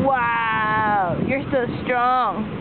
Wow, you're so strong.